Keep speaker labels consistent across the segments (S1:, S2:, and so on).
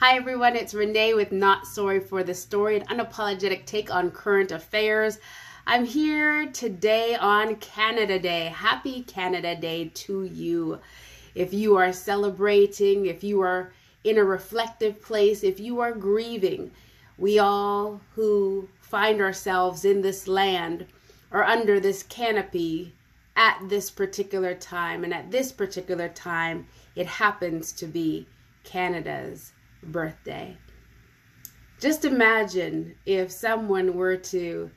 S1: Hi everyone, it's Renae with Not Sorry for the Story, an unapologetic take on current affairs. I'm here today on Canada Day. Happy Canada Day to you. If you are celebrating, if you are in a reflective place, if you are grieving, we all who find ourselves in this land or under this canopy at this particular time. And at this particular time, it happens to be Canada's birthday. Just imagine if someone were to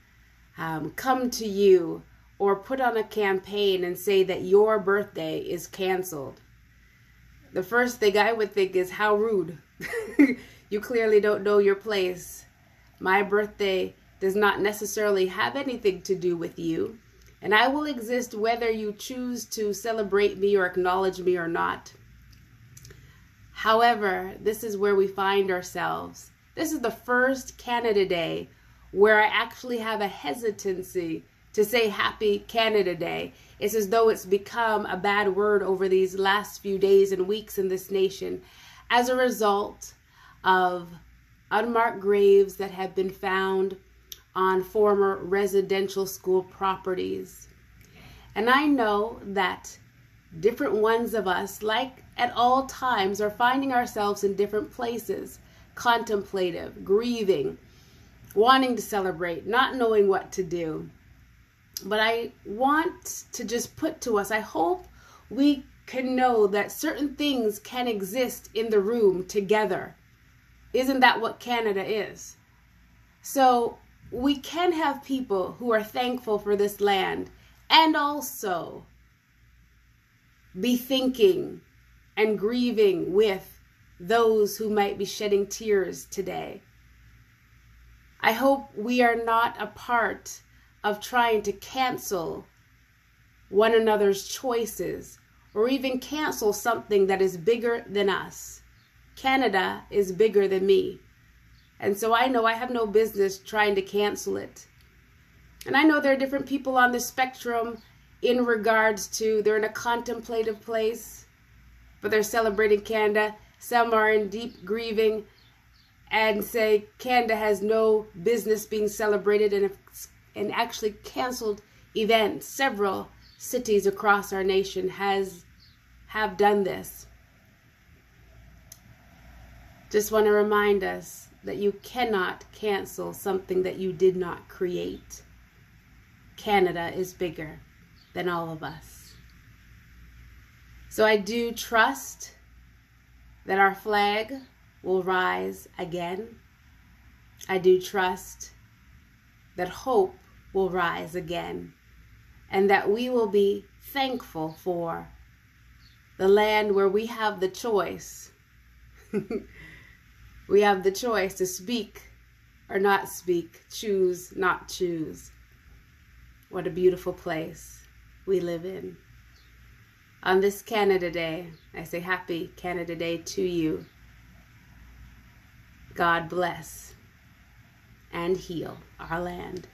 S1: um, come to you or put on a campaign and say that your birthday is canceled. The first thing I would think is how rude. you clearly don't know your place. My birthday does not necessarily have anything to do with you, and I will exist whether you choose to celebrate me or acknowledge me or not. However, this is where we find ourselves. This is the first Canada Day where I actually have a hesitancy to say Happy Canada Day. It's as though it's become a bad word over these last few days and weeks in this nation as a result of unmarked graves that have been found on former residential school properties. And I know that different ones of us, like at all times, are finding ourselves in different places, contemplative, grieving, wanting to celebrate, not knowing what to do. But I want to just put to us, I hope we can know that certain things can exist in the room together. Isn't that what Canada is? So we can have people who are thankful for this land and also be thinking and grieving with those who might be shedding tears today. I hope we are not a part of trying to cancel one another's choices or even cancel something that is bigger than us. Canada is bigger than me. And so I know I have no business trying to cancel it. And I know there are different people on the spectrum in regards to they're in a contemplative place, but they're celebrating Canada. Some are in deep grieving and say Canada has no business being celebrated and, and actually canceled events. Several cities across our nation has have done this. Just want to remind us that you cannot cancel something that you did not create. Canada is bigger than all of us. So I do trust that our flag will rise again. I do trust that hope will rise again and that we will be thankful for the land where we have the choice We have the choice to speak or not speak, choose, not choose. What a beautiful place we live in. On this Canada Day, I say happy Canada Day to you. God bless and heal our land.